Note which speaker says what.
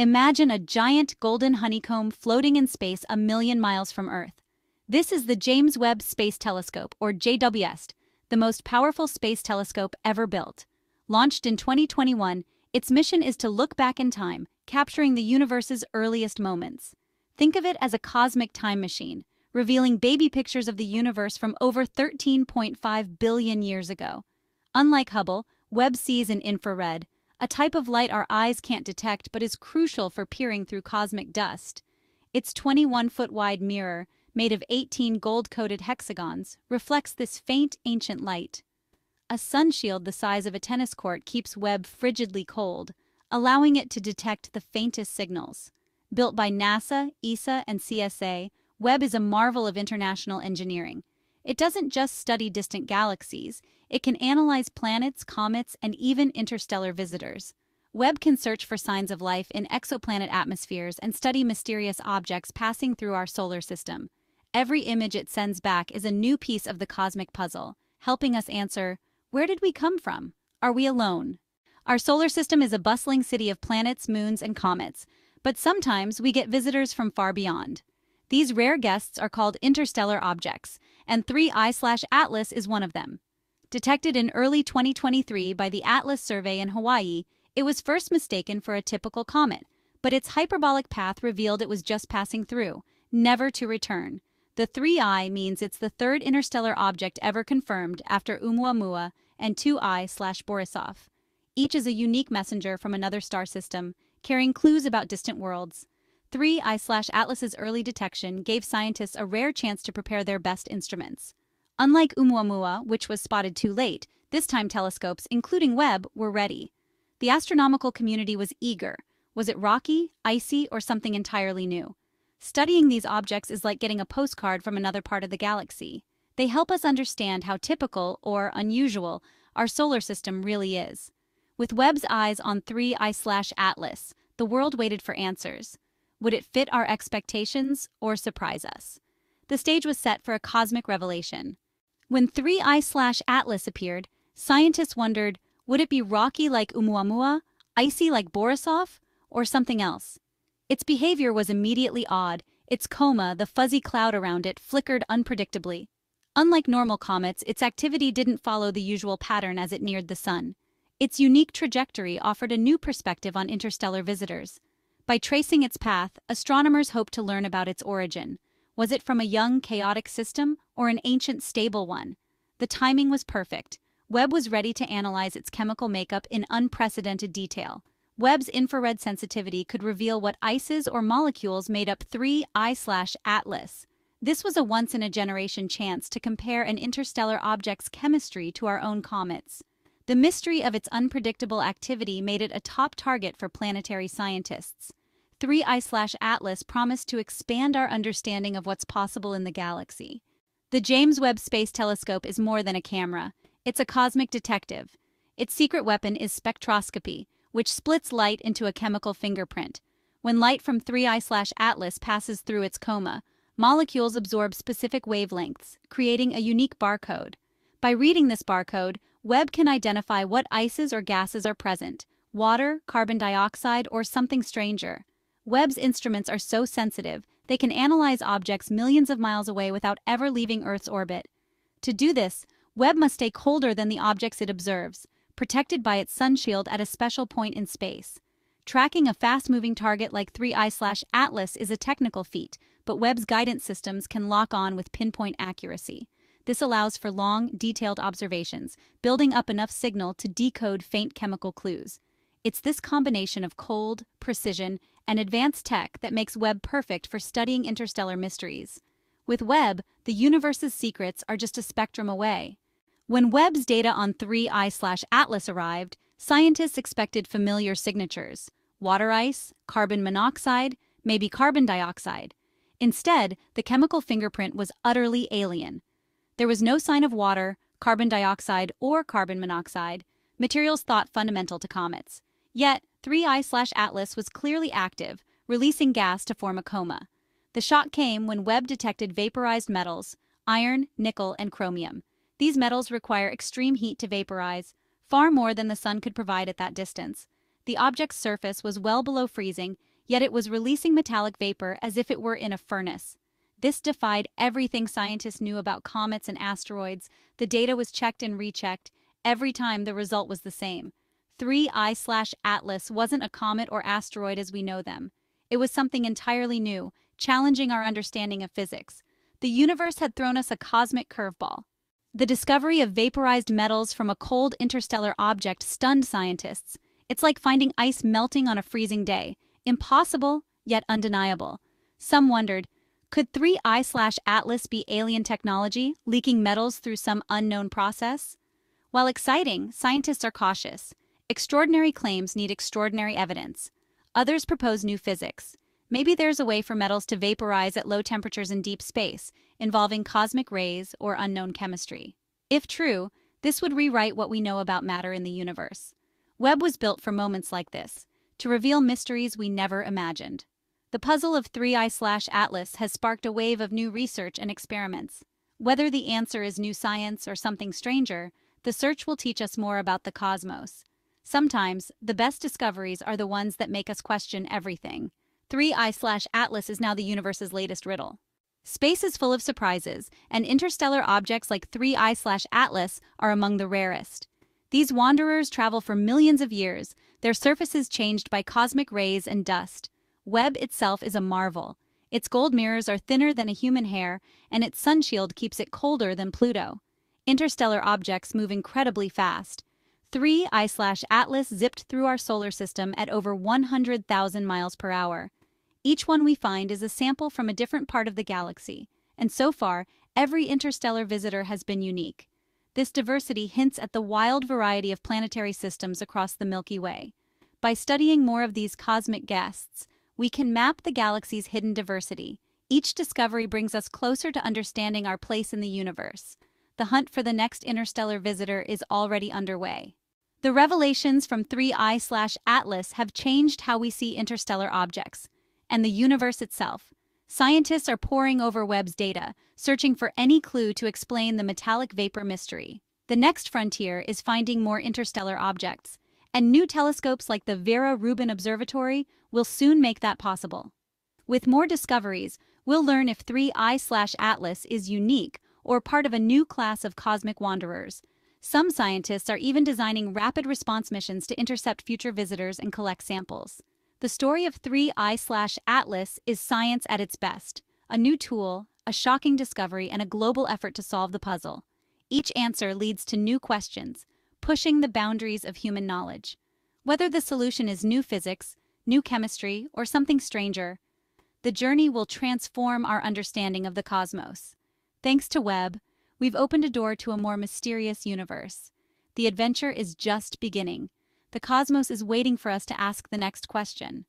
Speaker 1: Imagine a giant golden honeycomb floating in space a million miles from Earth. This is the James Webb Space Telescope, or JWST, the most powerful space telescope ever built. Launched in 2021, its mission is to look back in time, capturing the universe's earliest moments. Think of it as a cosmic time machine, revealing baby pictures of the universe from over 13.5 billion years ago. Unlike Hubble, Webb sees in infrared, a type of light our eyes can't detect but is crucial for peering through cosmic dust. Its 21-foot wide mirror, made of 18 gold-coated hexagons, reflects this faint, ancient light. A sunshield the size of a tennis court keeps Webb frigidly cold, allowing it to detect the faintest signals. Built by NASA, ESA, and CSA, Webb is a marvel of international engineering. It doesn't just study distant galaxies, it can analyze planets, comets, and even interstellar visitors. Webb can search for signs of life in exoplanet atmospheres and study mysterious objects passing through our solar system. Every image it sends back is a new piece of the cosmic puzzle, helping us answer, where did we come from? Are we alone? Our solar system is a bustling city of planets, moons, and comets, but sometimes we get visitors from far beyond. These rare guests are called interstellar objects, and 3I/Atlas is one of them. Detected in early 2023 by the Atlas survey in Hawaii, it was first mistaken for a typical comet, but its hyperbolic path revealed it was just passing through, never to return. The 3I means it's the third interstellar object ever confirmed after Oumuamua and 2I/Borisov. Each is a unique messenger from another star system, carrying clues about distant worlds. 3I/Atlas's early detection gave scientists a rare chance to prepare their best instruments. Unlike Oumuamua, which was spotted too late, this time telescopes, including Webb, were ready. The astronomical community was eager. Was it rocky, icy, or something entirely new? Studying these objects is like getting a postcard from another part of the galaxy. They help us understand how typical, or unusual, our solar system really is. With Webb's eyes on 3I/Atlas, the world waited for answers. Would it fit our expectations or surprise us? The stage was set for a cosmic revelation. When 3i slash Atlas appeared, scientists wondered, would it be rocky like Oumuamua, icy like Borisov, or something else? Its behavior was immediately odd. Its coma, the fuzzy cloud around it, flickered unpredictably. Unlike normal comets, its activity didn't follow the usual pattern as it neared the sun. Its unique trajectory offered a new perspective on interstellar visitors. By tracing its path, astronomers hoped to learn about its origin. Was it from a young, chaotic system or an ancient, stable one? The timing was perfect. Webb was ready to analyze its chemical makeup in unprecedented detail. Webb's infrared sensitivity could reveal what ices or molecules made up 3I/Atlas. This was a once-in-a-generation chance to compare an interstellar object's chemistry to our own comets. The mystery of its unpredictable activity made it a top target for planetary scientists. 3I/Atlas promised to expand our understanding of what's possible in the galaxy. The James Webb Space Telescope is more than a camera. It's a cosmic detective. Its secret weapon is spectroscopy, which splits light into a chemical fingerprint. When light from 3i slash Atlas passes through its coma, molecules absorb specific wavelengths, creating a unique barcode. By reading this barcode, Webb can identify what ices or gases are present water, carbon dioxide, or something stranger. Webb's instruments are so sensitive, they can analyze objects millions of miles away without ever leaving Earth's orbit. To do this, Webb must stay colder than the objects it observes, protected by its sunshield at a special point in space. Tracking a fast-moving target like 3I/Atlas is a technical feat, but Webb's guidance systems can lock on with pinpoint accuracy. This allows for long, detailed observations, building up enough signal to decode faint chemical clues. It's this combination of cold, precision, and advanced tech that makes Webb perfect for studying interstellar mysteries. With Webb, the universe's secrets are just a spectrum away. When Webb's data on 3I/Atlas arrived, scientists expected familiar signatures water ice, carbon monoxide, maybe carbon dioxide. Instead, the chemical fingerprint was utterly alien. There was no sign of water, carbon dioxide, or carbon monoxide, materials thought fundamental to comets. Yet, 3i slash Atlas was clearly active, releasing gas to form a coma. The shock came when Webb detected vaporized metals, iron, nickel, and chromium. These metals require extreme heat to vaporize, far more than the sun could provide at that distance. The object's surface was well below freezing, yet it was releasing metallic vapor as if it were in a furnace. This defied everything scientists knew about comets and asteroids. The data was checked and rechecked. Every time the result was the same. 3I slash Atlas wasn't a comet or asteroid as we know them. It was something entirely new, challenging our understanding of physics. The universe had thrown us a cosmic curveball. The discovery of vaporized metals from a cold interstellar object stunned scientists. It's like finding ice melting on a freezing day. Impossible, yet undeniable. Some wondered, could 3I slash Atlas be alien technology, leaking metals through some unknown process? While exciting, scientists are cautious. Extraordinary claims need extraordinary evidence. Others propose new physics. Maybe there's a way for metals to vaporize at low temperatures in deep space, involving cosmic rays or unknown chemistry. If true, this would rewrite what we know about matter in the universe. Webb was built for moments like this, to reveal mysteries we never imagined. The puzzle of 3i slash Atlas has sparked a wave of new research and experiments. Whether the answer is new science or something stranger, the search will teach us more about the cosmos. Sometimes, the best discoveries are the ones that make us question everything. 3i slash Atlas is now the universe's latest riddle. Space is full of surprises, and interstellar objects like 3i slash Atlas are among the rarest. These wanderers travel for millions of years, their surfaces changed by cosmic rays and dust. Webb itself is a marvel. Its gold mirrors are thinner than a human hair, and its sunshield keeps it colder than Pluto. Interstellar objects move incredibly fast. 3I Atlas zipped through our solar system at over 100,000 miles per hour. Each one we find is a sample from a different part of the galaxy, and so far, every interstellar visitor has been unique. This diversity hints at the wild variety of planetary systems across the Milky Way. By studying more of these cosmic guests, we can map the galaxy's hidden diversity. Each discovery brings us closer to understanding our place in the universe. The hunt for the next interstellar visitor is already underway. The revelations from 3I slash Atlas have changed how we see interstellar objects and the universe itself. Scientists are poring over Webb's data, searching for any clue to explain the metallic vapor mystery. The next frontier is finding more interstellar objects, and new telescopes like the Vera Rubin Observatory will soon make that possible. With more discoveries, we'll learn if 3I slash Atlas is unique or part of a new class of cosmic wanderers. Some scientists are even designing rapid response missions to intercept future visitors and collect samples. The story of 3I Atlas is science at its best a new tool, a shocking discovery, and a global effort to solve the puzzle. Each answer leads to new questions, pushing the boundaries of human knowledge. Whether the solution is new physics, new chemistry, or something stranger, the journey will transform our understanding of the cosmos. Thanks to Webb, we've opened a door to a more mysterious universe. The adventure is just beginning. The cosmos is waiting for us to ask the next question.